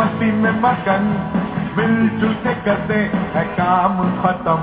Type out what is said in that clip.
मस्ती में मगन मिलजुल के करते हैं काम खत्म।